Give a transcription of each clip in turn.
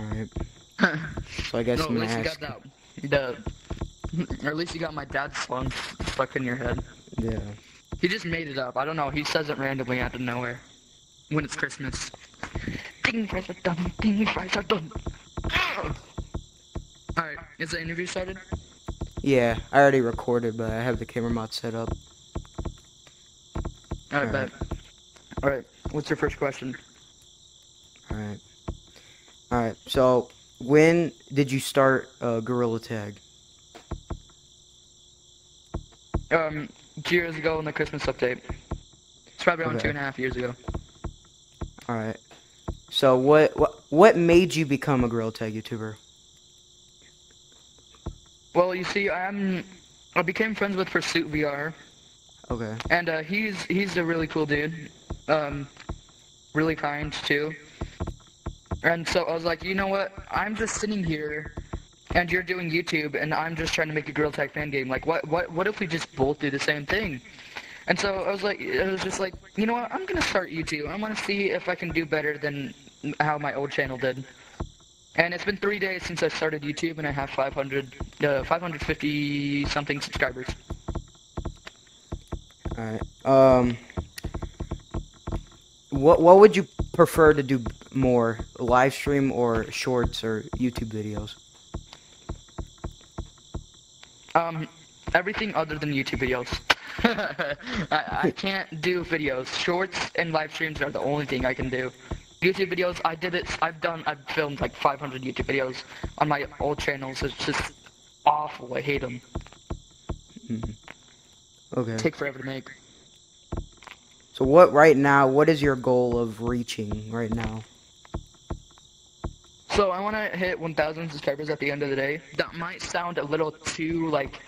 Alright. So I guess no, at least you got that. The, or at least you got my dad's song stuck in your head. Yeah. He just made it up. I don't know. He says it randomly out of nowhere when it's Christmas. Ding fries are done. Ding fries are done. All right, is the interview started? Yeah, I already recorded, but I have the camera mod set up. All right, bet. All right, what's your first question? Alright, so when did you start uh, Gorilla Tag? Um, two years ago in the Christmas update. It's probably around Okay. two and a half years ago. Alright. So what, what what made you become a Gorilla Tag YouTuber? Well, you see, I'm I became friends with Pursuit VR, Okay. and uh, he's he's a really cool dude. Um, really kind too. And so I was like, you know what? I'm just sitting here, and you're doing YouTube, and I'm just trying to make a Gorilla Tag fan game. Like, what what what if we just both do the same thing? And so I was like, I was just like, you know what? I'm gonna start YouTube. I'm gonna see if I can do better than how my old channel did. And it's been three days since I started YouTube, and I have 500, uh, 550 something subscribers. Alright. Um what what would you prefer to do more? Live stream or shorts or YouTube videos? Um, everything other than YouTube videos. I, I can't do videos. Shorts and live streams are the only thing I can do. YouTube videos, I did it. I've done. I've filmed like 500 YouTube videos on my old channels. It's just awful. I hate them. Okay. Take forever to make. So what right now, what is your goal of reaching right now? So I want to hit 1,000 subscribers at the end of the day. That might sound a little too like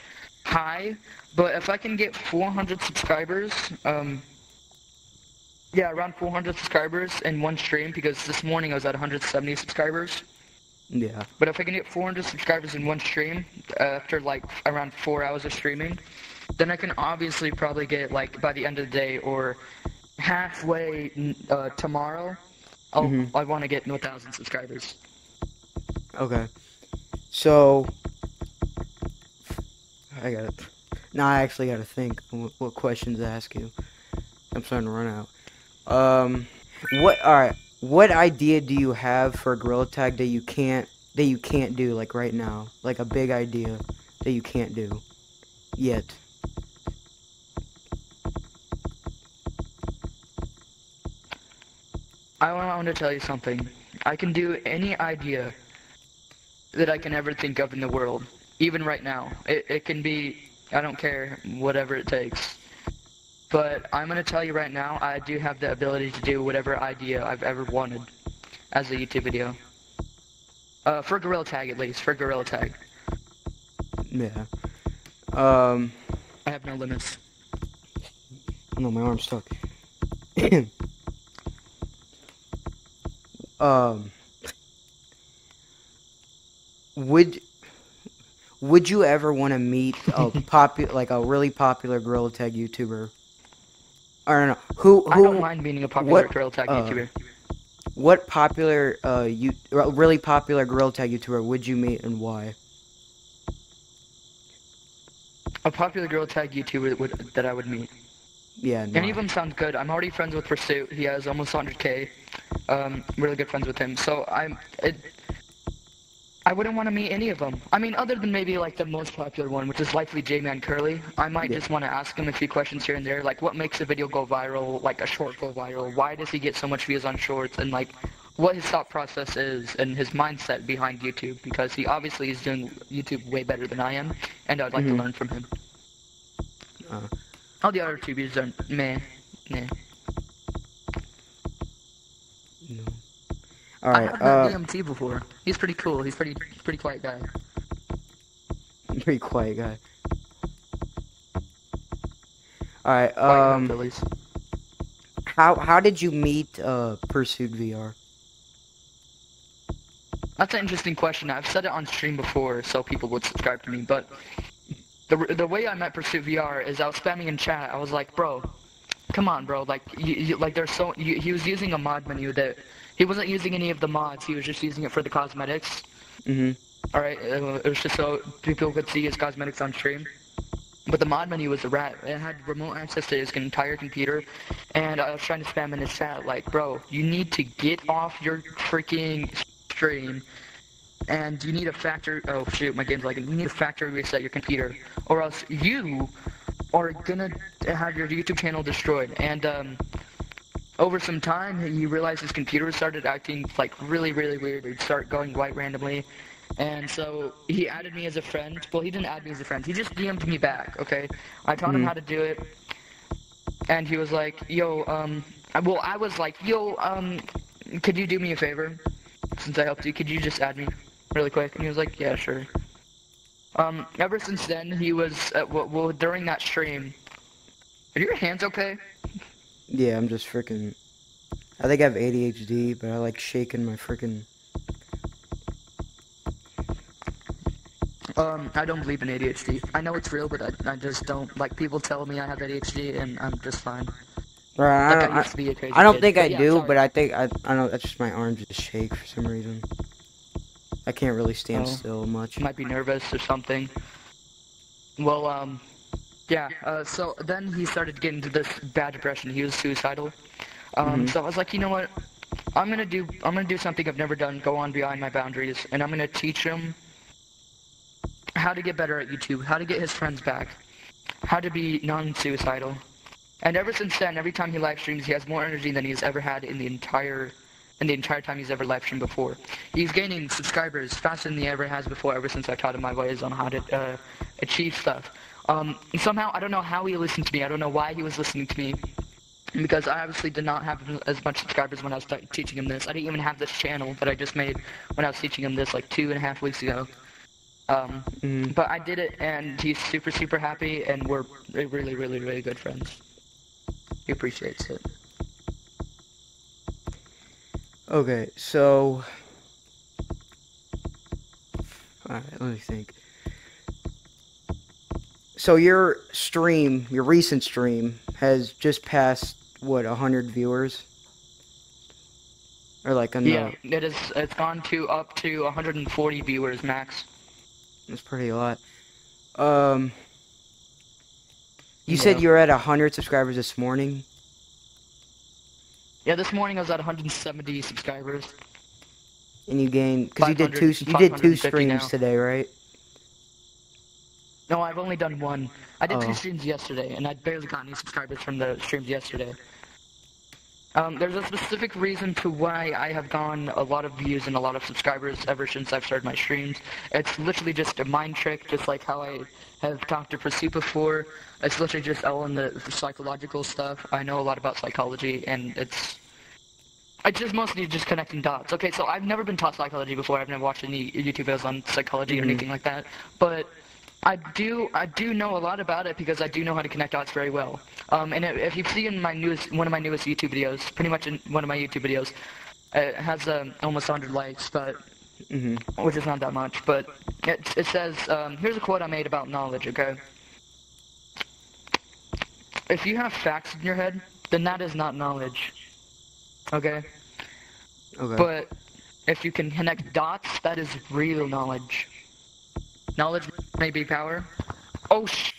high, but if I can get 400 subscribers, um, yeah, around 400 subscribers in one stream, because this morning I was at 170 subscribers. Yeah. But if I can get 400 subscribers in one stream uh, after like around four hours of streaming, then I can obviously probably get like by the end of the day or halfway uh, tomorrow. I'll, Mhm. I want to get 1,000 subscribers. Okay. So I got to Now I actually got to think what, what questions to ask you. I'm starting to run out. Um what all right, what idea do you have for Gorilla Tag that you can't that you can't do like right now? Like a big idea that you can't do yet. I want to tell you something. I can do any idea that I can ever think of in the world, even right now. It, it can be, I don't care, whatever it takes. But I'm going to tell you right now, I do have the ability to do whatever idea I've ever wanted as a YouTube video. Uh, for Gorilla Tag at least, for Gorilla Tag. Yeah. Um I have no limits. Oh no, my arm's stuck. um, would would you ever want to meet a popu- like a really popular Gorilla Tag YouTuber? I don't know who I don't mind being a popular what, Gorilla Tag uh, YouTuber. what popular uh you really popular Gorilla Tag YouTuber would you meet and why? A popular Gorilla Tag YouTuber would, that I would meet. Yeah, no. Any of them sound good. I'm already friends with Pursuit. He has almost 100k. Um, really good friends with him. So I'm. It, I wouldn't want to meet any of them. I mean, other than maybe like the most popular one, which is likely J-Man Curly. I might Yeah. just want to ask him a few questions here and there, like what makes a video go viral, like a short go viral. Why does he get so much views on shorts, and like what his thought process is and his mindset behind YouTube, because he obviously is doing YouTube way better than I am, and I'd like Mhm. to learn from him. Uh. All the other YouTubers are meh, meh. no. All I right. have Uh, met DMT before. He's pretty cool. He's pretty pretty quiet guy. pretty quiet guy. All right. Enough, Um. at least. How how did you meet uh Pursuit VR? That's an interesting question. I've said it on stream before, so people would subscribe to me. But the the way I met Pursuit VR is I was spamming in chat. I was like, bro, come on, bro. Like, you, you, like there's so you, he was using a mod menu that he wasn't using any of the mods. He was just using it for the cosmetics. Mhm. All right, uh, it was just so people could see his cosmetics on stream. But the mod menu was a rat. It had remote access to his entire computer, and I was trying to spam in his chat like, bro, you need to get off your freaking stream, and you need a factory. Oh shoot, my game's like, you need a factory reset your computer, or else you are gonna have your YouTube channel destroyed. And um, over some time, he realized his computer started acting like really, really weird. It'd start going white randomly. And so he added me as a friend. Well, he didn't add me as a friend. He just DM'd me back, okay? I taught him Mhm. how to do it. And he was like, yo, um, well, I was like, yo, um, could you do me a favor? Since I helped you, could you just add me really quick? And he was like, yeah, sure. Um, ever since then, he was, well, well, during that stream, are your hands okay? Yeah, I'm just freaking. I think I have ADHD, but I like shaking my freaking. Um, I don't believe in ADHD. I know it's real, but I, I just don't. Like, people tell me I have ADHD, and I'm just fine. Right, I Like, don't, I I, used to be a crazy I don't think I yeah, do, sorry. but I think I. I don't know. That's just my arms just shake for some reason. I can't really stand Oh. still much. might be nervous or something. Well, um, yeah. Uh, so then he started getting into this bad depression. He was suicidal. Um, Mhm. so I was like, you know what? I'm gonna do. I'm gonna do something I've never done. Go on beyond my boundaries, and I'm gonna teach him how to get better at YouTube, how to get his friends back, how to be non-suicidal. And ever since then, every time he live streams, he has more energy than he's ever had in the entire in the entire time he's ever live streamed before. He's gaining subscribers faster than he ever has before. Ever since I taught him my ways on how to uh, achieve stuff. Um, somehow I don't know how he listened to me. I don't know why he was listening to me. Because I obviously did not have as much subscribers when I was teaching him this. I didn't even have this channel that I just made when I was teaching him this like two and a half weeks ago. Um, Mhm. but I did it, and he's super, super happy, and we're really, really, really good friends. He appreciates it. Okay, so. Alright, let me think. So your stream, your recent stream, has just passed, what, 100 viewers? Or like a Yeah, no, it is. It's gone to up to 140 viewers max. that's pretty a lot. Um. You said you were at 100 subscribers this morning? Yeah, this morning I was at 170 subscribers. And you gained because you did 500 two you did two streams now. today, right? No, I've only done one. I did Oh. two streams yesterday, and I barely got any subscribers from the streams yesterday. Um, there's a specific reason to why I have gone a lot of views and a lot of subscribers ever since I've started my streams. It's literally just a mind trick, just like how I have talked to Pursuit before. It's literally just all in the psychological stuff. I know a lot about psychology, and it's it's just mostly just connecting dots. Okay, so I've never been taught psychology before. I've never watched any YouTube videos on psychology or Mhm. anything like that. But I do I do know a lot about it because I do know how to connect dots very well. Um, and if, if you've seen my newest one of my newest YouTube videos, pretty much in one of my YouTube videos, it has um, almost 100 likes, but Mm-hmm. which is not that much. But it it says um, here's a quote I made about knowledge. Okay. If you have facts in your head, then that is not knowledge. Okay. Okay. But if you can connect dots, that is real knowledge. Knowledge may be power. Oh sh-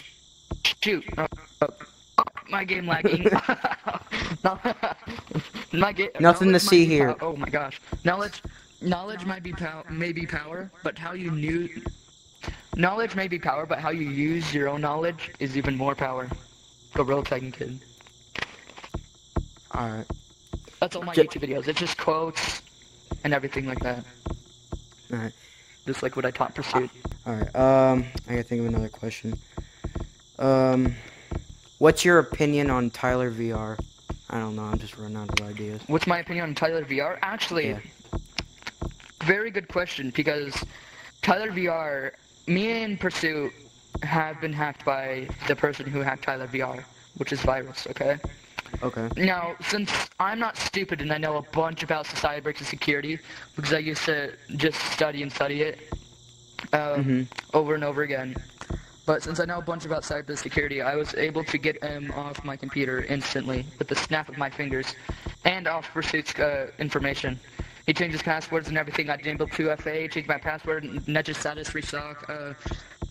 shoot! Uh, uh, my game lagging. My ga- Nothing to see here. oh my gosh! Knowledge, knowledge might be pow- may be power, but how you knew. Knowledge may be power, but how you use your own knowledge is even more power. Gorilla Tagging Kid. Alright. That's all my J- YouTube videos. It's just quotes and everything like that. Alright. Just like what I taught Pursuit. Alright. Um I gotta think of another question. Um what's your opinion on Tyler VR? I don't know, I'm just running out of ideas. What's my opinion on Tyler VR? Actually, Yeah. very good question because Tyler VR, me and Pursuit have been hacked by the person who hacked Tyler VR, which is Virus, okay? Okay. Now, since I'm not stupid and I know a bunch about society breaks and security, because I used to just study and study it um, Mhm. over and over again, But since I know a bunch about cybersecurity, I was able to get him off my computer instantly with the snap of my fingers, and off Pursuit's uh, information. He changed his passwords and everything. I enabled 2FA, changed my password, Netgis status restock, uh,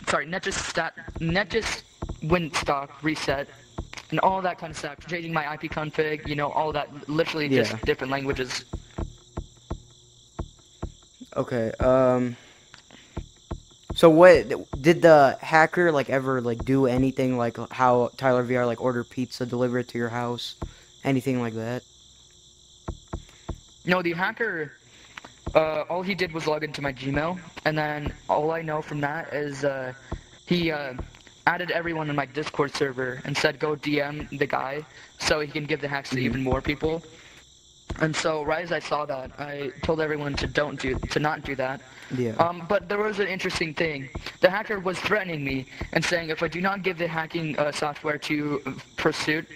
sorry, Netgis stat, Netgis winstock reset, and all that kind of stuff. Changing my IP config, you know, all that, literally just Yeah. different languages. Okay. Um. So what did the hacker like ever like do anything like how Tyler VR like order pizza, deliver it to your house, anything like that? No, the hacker, uh, all he did was log into my Gmail, and then all I know from that is uh, he uh, added everyone in my Discord server and said go DM the guy so he can give the hacks to even more people. And so right as I saw that, I told everyone to don't do to not do that. Yeah. Um, but there was an interesting thing. The hacker was threatening me and saying if I do not give the hacking uh, software to Pursuit,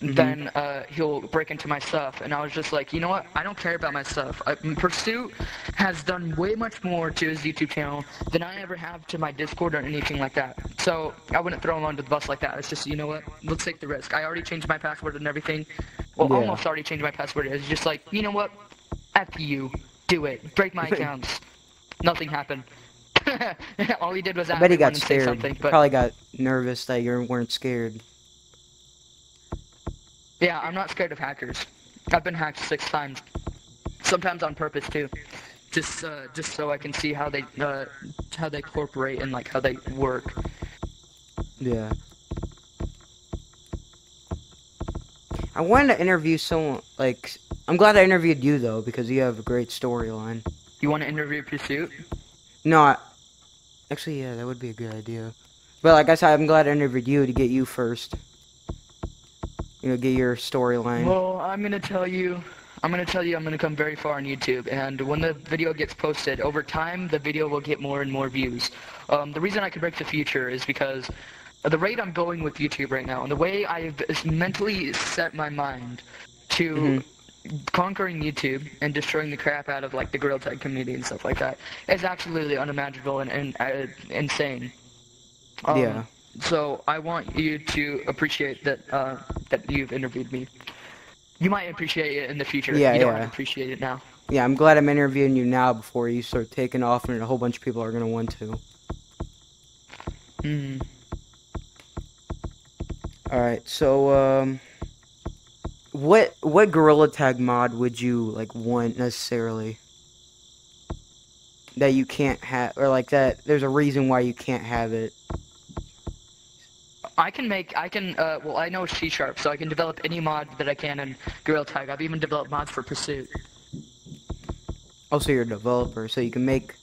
then uh, he'll break into my stuff. And I was just like, you know what? I don't care about my stuff. I, Pursuit has done way much more to his YouTube channel than I ever have to my Discord or anything like that. So I wouldn't throw him under the bus like that. It's just, you know what? Let's take the risk. I already changed my password and everything. Well, Yeah. almost already changed my password. It's just like, you know what? F you. Do it. Break my accounts. Nothing happened. All he did was I ask bet he got say scared. something, but Probably got nervous that you weren't scared. Yeah, I'm not scared of hackers. I've been hacked six times, sometimes on purpose too, just uh, just so I can see how they uh, how they corporate and like how they work. Yeah. I wanted to interview someone like I'm glad I interviewed you though because you have a great storyline. You want to interview Pursuit? No, I, actually, yeah, that would be a good idea. But like I said, I'm glad I interviewed you to get you first. You know, get your storyline. Well, I'm gonna tell you. I'm gonna tell you I'm gonna come very far on YouTube, and when the video gets posted, over time the video will get more and more views. Um, the reason I can break the future is because the rate I'm going with YouTube right now, and the way I've mentally set my mind to conquering YouTube and destroying the crap out of like the Gorilla Tag community and stuff like that is absolutely unimaginable and, and uh, insane. Um, Yeah. So I want you to appreciate that uh, that you've interviewed me. You might appreciate it in the future. Yeah, you don't yeah. appreciate it now. Yeah, I'm glad I'm interviewing you now before you start taking off and a whole bunch of people are gonna want to. Mm. All right, so um, what what Gorilla Tag mod would you like want necessarily? That you can't have, or like that. There's a reason why you can't have it. I can make, I can, uh, well, I know C Sharp, so I can develop any mod that I can in Gorilla Tag. I've even developed mods for Pursuit. Also, you're a developer, so you can make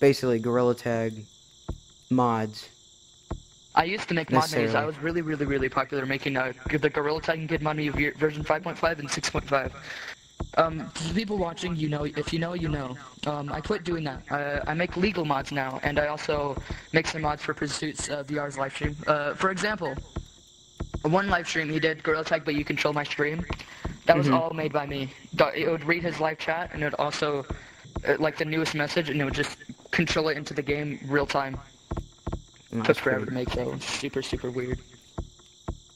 basically Gorilla Tag mods. I used to make mod menus. I was really, really, really popular making uh, the Gorilla Tagging Kid mod menu version 5.5 and 6.5. Um, to the people watching, you know, if you know, you know. Um, I quit doing that. Uh, I make legal mods now, and I also make some mods for Pursuit's uh, VR's live stream. Uh, for example, one live stream he did Gorilla Tag, but you control my stream. That was Mhm. all made by me. It would read his live chat, and it would also, uh, like the newest message, and it would just control it into the game real time. That's Took forever to make though. Super, super weird.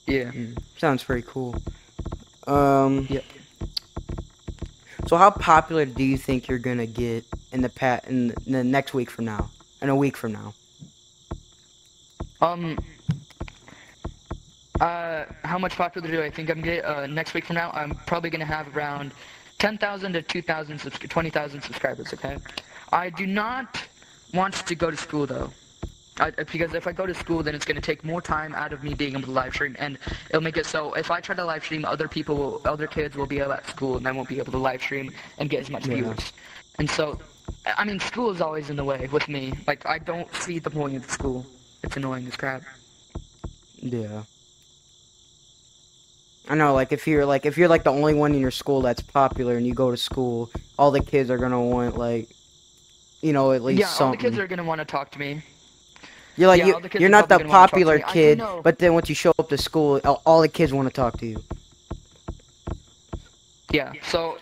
Yeah. mm, sounds pretty cool. Um. Yep. So, how popular do you think you're gonna get in the pat in the, next week from now? In a week from now? Um. Uh, how much popular do I think I'm get uh, next week from now? I'm probably gonna have around 10,000 to 2,000, subs- 20,000 subscribers. Okay. I do not want to go to school though. I, because if I go to school, then it's going to take more time out of me being able to live stream, and it'll make it so if I try to live stream, other people, will, other kids will be at school, and I won't be able to live stream and get as much Yeah. viewers. And so, I mean, school is always in the way with me. Like, I don't see the point of school. It's annoying as crap. Yeah. I know, like if you're like if you're like the only one in your school that's popular and you go to school, all the kids are gonna want like, you know, at least yeah, all the kids are going to want to talk to me. You're like yeah, you, all the kids you're not the probably gonna wanna talk to popular me. I do kid, but then once you show up to school, all, all the kids want to talk to you. Yeah, so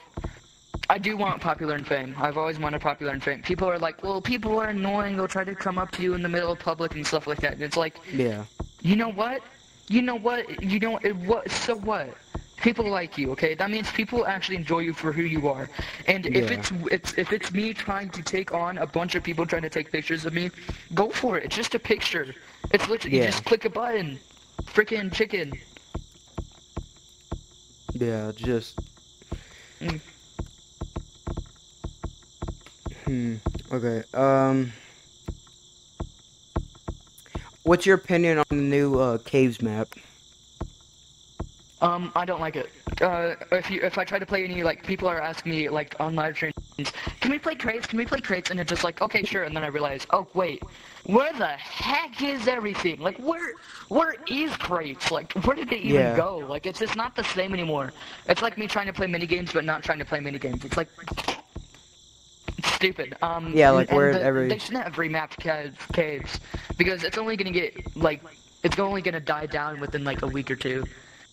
I do want popular and fame. I've always wanted popular and fame. People are like, well, people are annoying. They'll try to come up to you in the middle of public and stuff like that. And it's like, Yeah. you know what? You know what? You know it, what? So what? People like you, okay? That means people actually enjoy you for who you are. And if it's it's if it's me trying to take on a bunch of people trying to take pictures of me, go for it. It's just a picture. It's literally you Yeah. just click a button. Freaking chicken. Yeah, just. Mm. Hmm. Okay. Um. What's your opinion on the new uh, caves map? Um, I don't like it. Uh, if you if I try to play any like people are asking me like on live streams, can we play crates? Can we play crates? And it's just like okay, sure. And then I realize, oh wait, where the heck is everything? Like where where is crates? Like where did they even Yeah. go? Like it's just not the same anymore. It's like me trying to play mini games but not trying to play mini games. It's like it's stupid. Um, Yeah, like and where the- every- they shouldn't have remapped caves, caves because it's only gonna get like it's only gonna die down within like a week or two.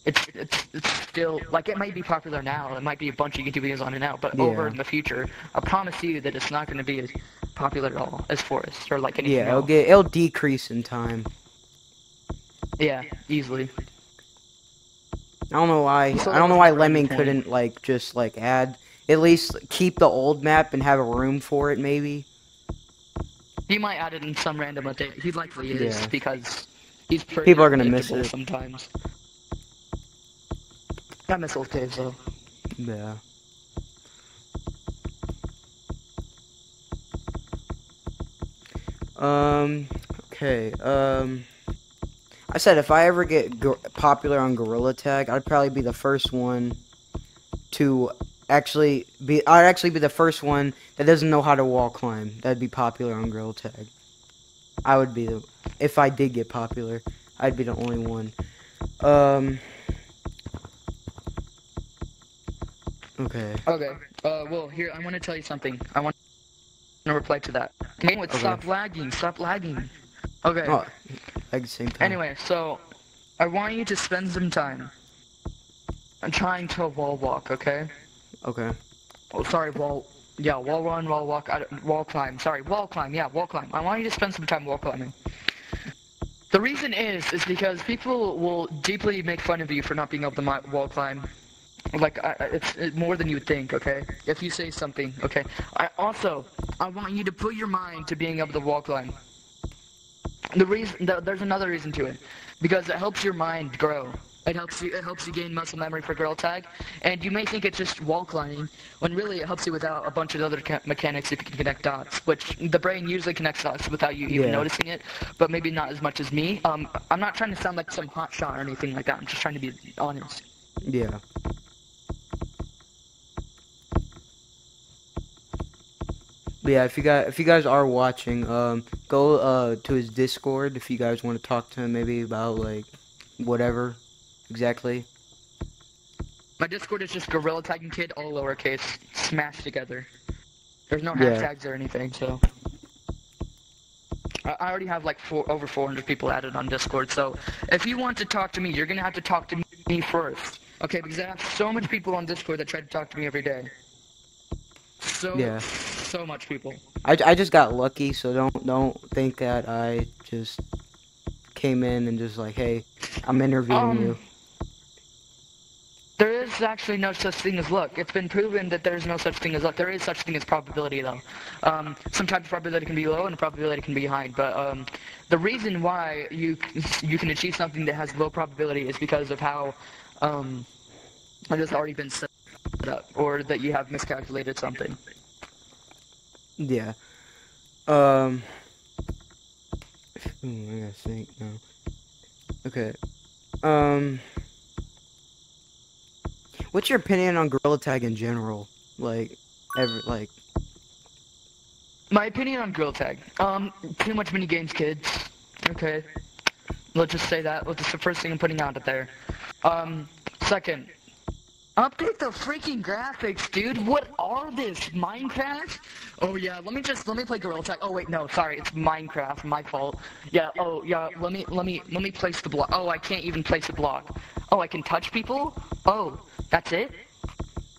It's it's it's still like it might be popular now. It might be a bunch of YouTube videos on it now, but over in the future, I promise you that it's not gonna be as popular at all as Forest or like anything Yeah, it'll else. get it'll decrease in time. Yeah, easily. I don't know why. So I don't know why Lemming point. couldn't like just like add at least keep the old map and have a room for it maybe. He might add it in some random update. He likely is Yeah. because he's pretty People are gonna miss it. sometimes. I miss old caves though. Yeah. Um. Okay. Um. I said if I ever get popular on Gorilla Tag, I'd probably be the first one to actually be. I'd actually be the first one that doesn't know how to wall climb. That'd be popular on Gorilla Tag. I would be the. If I did get popular, I'd be the only one. Um. Okay. Okay. Uh, well, here I want to tell you something. I want to reply to that. Okay, stop lagging. Stop lagging. Okay. Oh, at the same time. Anyway, so I want you to spend some time I'm trying to wall walk. Okay. Okay. Oh, sorry, wall. Yeah, wall run, wall walk, wall climb. Sorry, wall climb. Yeah, wall climb. I want you to spend some time wall climbing. The reason is, is because people will deeply make fun of you for not being able to mi- wall climb. Like, I, it's it, more than you would think, okay? If you say something, okay? I also, I want you to put your mind to being able to wall climb. The reason, th- there's another reason to it. Because it helps your mind grow. It helps you, it helps you gain muscle memory for Gorilla Tag. And you may think it's just wall climbing, when really it helps you without a bunch of other mechanics if you can connect dots, which the brain usually connects dots without you even Yeah. noticing it, but maybe not as much as me. Um, I'm not trying to sound like some hot shot or anything like that. I'm just trying to be honest. Yeah. But yeah, if you guys if you guys are watching, um, go uh to his Discord if you guys want to talk to him maybe about like whatever exactly. My Discord is just Gorilla Tagging Kid, all lowercase, smashed together. There's no Yeah. hashtags or anything, so. I I already have like four, over 400 people added on Discord, so if you want to talk to me, you're gonna have to talk to me first. Okay, because I have so much people on Discord that try to talk to me every day. So, Yeah. So much people. I, I just got lucky, so don't don't think that I just came in and just like, hey, I'm interviewing Um, you. There is actually no such thing as luck. It's been proven that there's no such thing as luck. There is such thing as probability, though. Um, sometimes probability can be low and probability can be high. But um, the reason why you you can achieve something that has low probability is because of how um, it has already been set up, or that you have miscalculated something. Yeah. Um. hmm, I gotta think now. Okay. Um. What's your opinion on Gorilla Tag in general? Like, every like. My opinion on Gorilla Tag. Um, too much mini games, kids. Okay. Let's just say that. That's the first thing I'm putting out there. Um, second. Update the freaking graphics, dude. What are this? Minecraft? Oh yeah, let me just let me play Gorilla Tag. Oh wait, no, sorry, it's Minecraft. My fault. Yeah. Oh yeah. Let me let me let me place the block. Oh, I can't even place a block. Oh, I can touch people. Oh, that's it.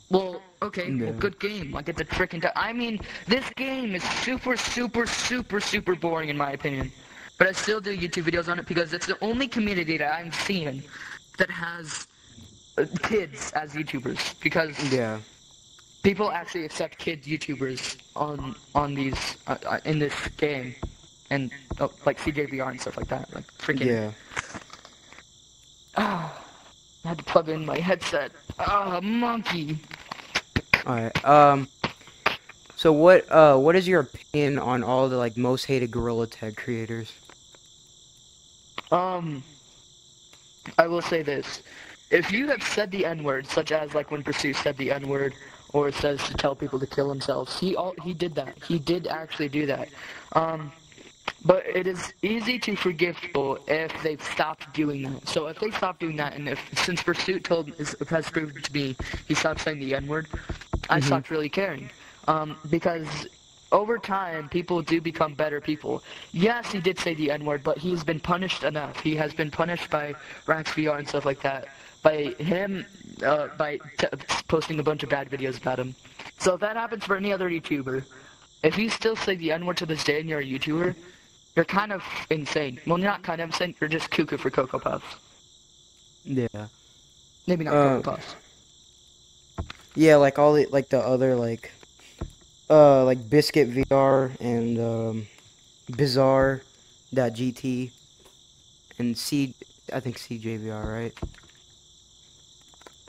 Well, okay, Yeah. well, good game. Like it's a freaking. I mean, this game is super, super, super, super boring in my opinion. But I still do YouTube videos on it because it's the only community that I'm seeing that has kids as YouTubers. Because Yeah. people actually accept kids YouTubers on on these uh, uh, in this game, and uh, like CJVR and stuff like that. Like freaking. Yeah. Ah, I had to plug in my headset. Ah, monkey. All right. Um. So what? Uh. What is your opinion on all the like most hated Gorilla Tag creators? Um, I will say this: if you have said the N word, such as like when Pursuit said the N word, or says to tell people to kill themselves, he all he did that. He did actually do that. Um, but it is easy to forgive people if they've stopped doing that. So if they stop doing that, and if since Pursuit told has proved to me he stopped saying the N word, I stopped really caring. Um, because over time, people do become better people. Yes, he did say the N word, but he's been punished enough. He has been punished by Rax VR and stuff like that. By him, uh, by t- posting a bunch of bad videos about him. So if that happens for any other YouTuber, if you still say the N word to this day and you're a YouTuber, you're kind of insane. Well, you're not kind of insane. You're just cuckoo for Cocoa Puffs. Yeah. Maybe not Uh, Cocoa Puffs. Yeah, like all the like the other like, uh, like Biscuit VR and um, Bizarre, that GT, and C, I think CJVR, right?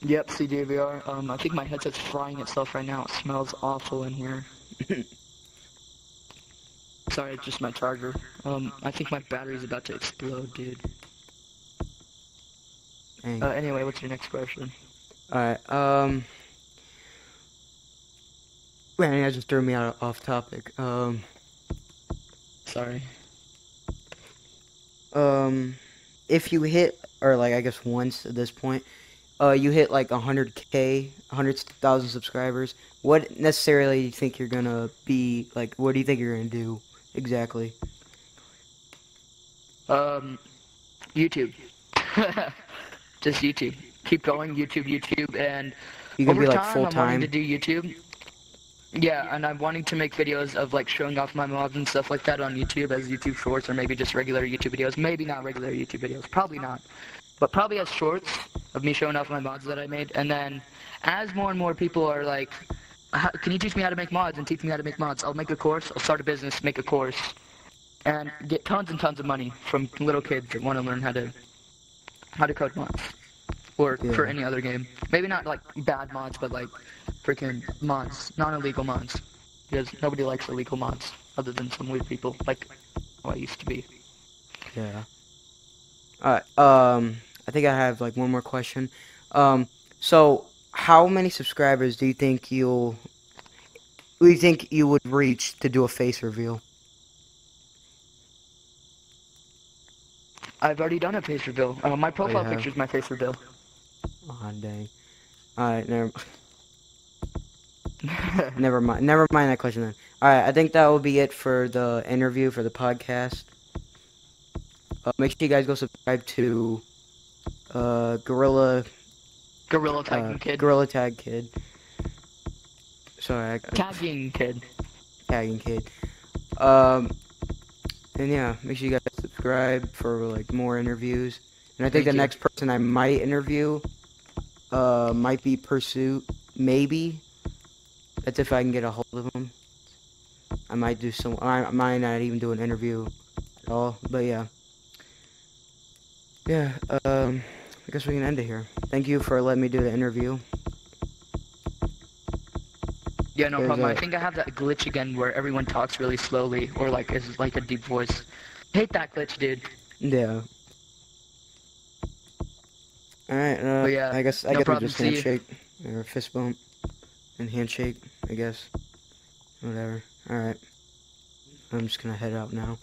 Yep, CJVR. Um, I think my headset's frying itself right now. It smells awful in here. Sorry, it's just my charger. Um, I think my battery's about to explode, dude. Uh, anyway, what's your next question? All right. Um. Man, that just threw me out off topic. Um. Sorry. Um. If you hit, or like I guess once at this point, uh, you hit like 100k, 100,000 subscribers. What necessarily do you think you're gonna be like? What do you think you're gonna do exactly? Um, YouTube. just YouTube. Keep going, YouTube, YouTube, and You gonna over be like time, full I'm wanting time? to do YouTube. Yeah, and I'm wanting to make videos of like showing off my mods and stuff like that on YouTube as YouTube shorts or maybe just regular YouTube videos. Maybe not regular YouTube videos. Probably not. But probably as shorts of me showing off my mods that I made. And then as more and more people are like, "How- can you teach me how to make mods and teach me how to make mods? I'll make a course. I'll start a business, make a course, and get tons and tons of money from little kids that want to learn how to how to code mods or for any other game. Maybe not like bad mods, but like freaking mods, non-illegal mods, because nobody likes illegal mods other than some weird people like who I used to be. Yeah. Alright, um, I think I have like one more question. Um, so how many subscribers do you think you'll, do you think you would reach to do a face reveal? I've already done a face reveal. Uh, my profile have? picture is my face reveal. Oh dang. Alright, never, never mind. Never mind that question then. Alright, I think that will be it for the interview for the podcast. Uh, make sure you guys go subscribe to, uh, Gorilla, Gorilla tagging uh, kid. Gorilla Tag Kid. Sorry, I, tagging kid. tagging kid. Um, and yeah, make sure you guys subscribe for like more interviews. And I think Thank the you. next person I might interview, uh, might be Pursuit. Maybe. That's if I can get a hold of him. I might do some. I I might not even do an interview at all. But yeah. Yeah. Um, I guess we can end it here. Thank you for letting me do the interview. Yeah, no There's problem. I a- think I have that glitch again where everyone talks really slowly or like is like a deep voice. Hate that glitch, dude. Yeah. All right. Uh, yeah, I guess I no problem. just See you. handshake or fist bump and handshake. I guess. Whatever. All right. I'm just gonna head out now.